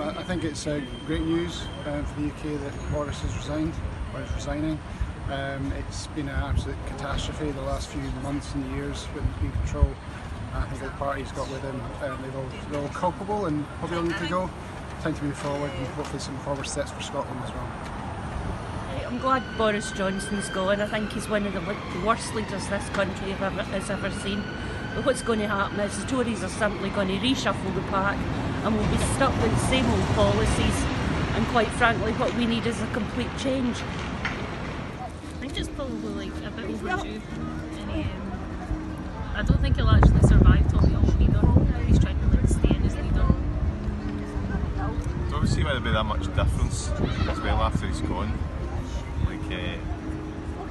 Um, I think it's uh, great news um, for the UK that Boris has resigned, or is resigning. Um, it's been an absolute catastrophe the last few months and years with in control. I think the party's got with him, um, they're, all, they're all culpable and probably all need to go. Time to move forward and hopefully some forward steps for Scotland as well. I'm glad Boris Johnson's gone. I think he's one of the worst leaders this country has ever seen. But what's going to happen is the Tories are simply going to reshuffle the pack and we'll be stuck with the same old policies. And quite frankly, what we need is a complete change. I think it's probably like a bit overdue. And, um, I don't think he'll actually survive till the old leader. He's trying to like stay in his leader. Don't see why there'd be that much difference as well after he's gone. Like uh,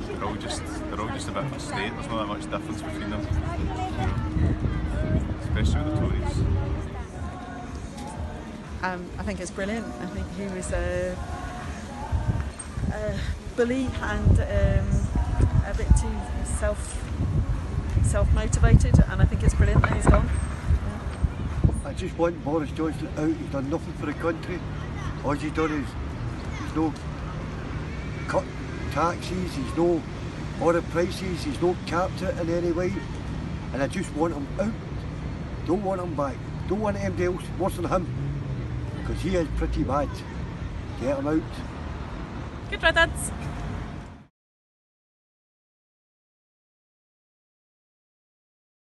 they're all just they're all just a bit of a state. There's not that much difference between them. Um, I think it's brilliant. I think he was a, a bully and um, a bit too self self motivated, and I think it's brilliant that he's gone. I just want Boris Johnson out. He's done nothing for the country. All he's done is he's no cut taxes. He's no order prices. He's no capped it in any way. And I just want him out. Don't want him back. Don't want anybody else worse than him. Because he is pretty bad. Get him out. Good riddance.